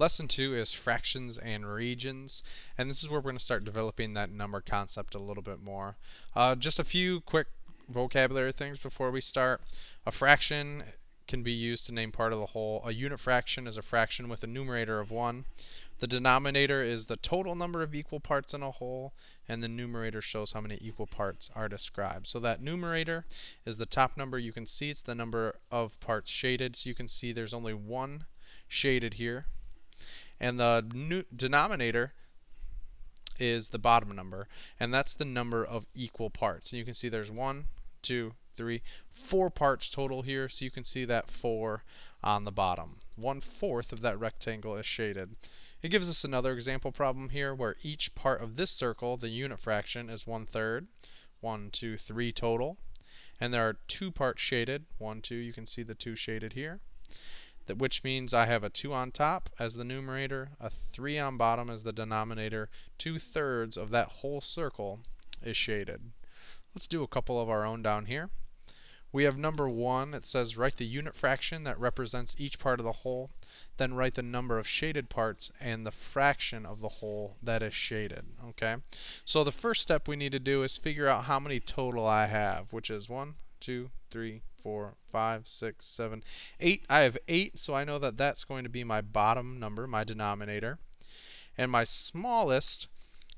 Lesson 2 is fractions and regions, and this is where we're going to start developing that number concept a little bit more. Uh, just a few quick vocabulary things before we start. A fraction can be used to name part of the whole. A unit fraction is a fraction with a numerator of 1. The denominator is the total number of equal parts in a whole, and the numerator shows how many equal parts are described. So that numerator is the top number. You can see it's the number of parts shaded, so you can see there's only one shaded here and the denominator is the bottom number, and that's the number of equal parts. And you can see there's one, two, three, four parts total here, so you can see that four on the bottom. One fourth of that rectangle is shaded. It gives us another example problem here where each part of this circle, the unit fraction, is one third. One, two, three total. And there are two parts shaded. One, two, you can see the two shaded here that which means I have a 2 on top as the numerator, a 3 on bottom as the denominator. Two thirds of that whole circle is shaded. Let's do a couple of our own down here. We have number 1, it says write the unit fraction that represents each part of the whole, then write the number of shaded parts and the fraction of the whole that is shaded. Okay, So the first step we need to do is figure out how many total I have, which is 1, 2, 3, four, five, six, seven, eight. I have eight, so I know that that's going to be my bottom number, my denominator. And my smallest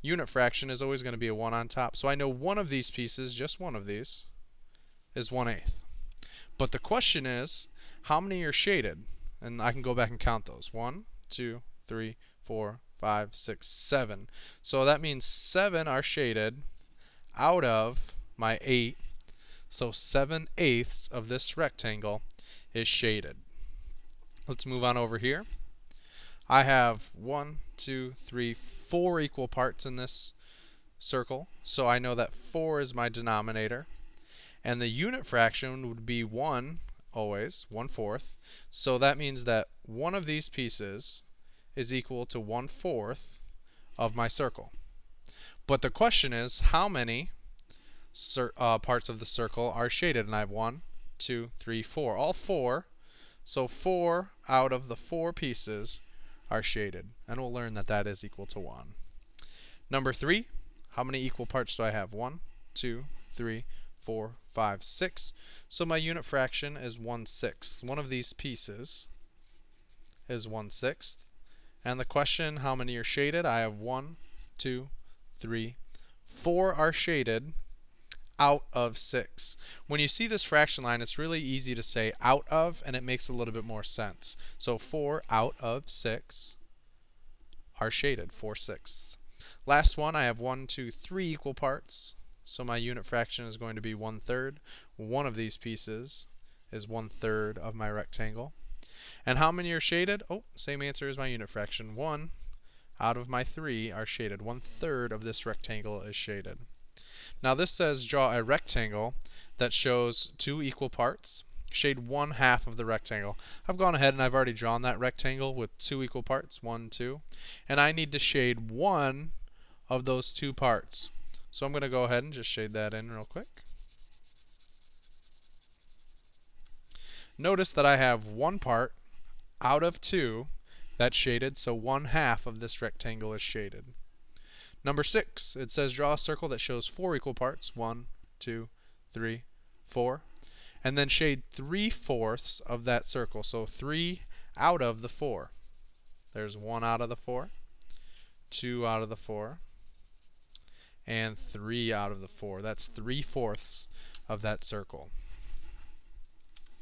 unit fraction is always going to be a 1 on top. So I know one of these pieces, just one of these, is 1 eighth. But the question is, how many are shaded? And I can go back and count those. One, two, three, four, five, six, seven. So that means 7 are shaded out of my 8 so 7 eighths of this rectangle is shaded. Let's move on over here. I have one, two, three, four equal parts in this circle. So I know that 4 is my denominator. And the unit fraction would be 1 always, 1 fourth. So that means that one of these pieces is equal to 1 fourth of my circle. But the question is, how many uh, parts of the circle are shaded. And I have one, two, three, four. All four. So four out of the four pieces are shaded. And we'll learn that that is equal to 1. Number 3, how many equal parts do I have? One, two, three, four, five, six. So my unit fraction is one sixth. One of these pieces is one sixth. And the question, how many are shaded? I have one, two, three, four are shaded out of 6. When you see this fraction line, it's really easy to say out of, and it makes a little bit more sense. So 4 out of 6 are shaded, 4 sixths. Last one, I have 1, 2, 3 equal parts. So my unit fraction is going to be 1 third. One of these pieces is 1 third of my rectangle. And how many are shaded? Oh, same answer as my unit fraction. 1 out of my 3 are shaded. 1 third of this rectangle is shaded. Now this says draw a rectangle that shows two equal parts. Shade one half of the rectangle. I've gone ahead and I've already drawn that rectangle with two equal parts, one, two. And I need to shade one of those two parts. So I'm going to go ahead and just shade that in real quick. Notice that I have one part out of two that's shaded, so one half of this rectangle is shaded. Number six, it says draw a circle that shows four equal parts. One, two, three, four. And then shade three fourths of that circle. So three out of the four. There's one out of the four, two out of the four, and three out of the four. That's three fourths of that circle.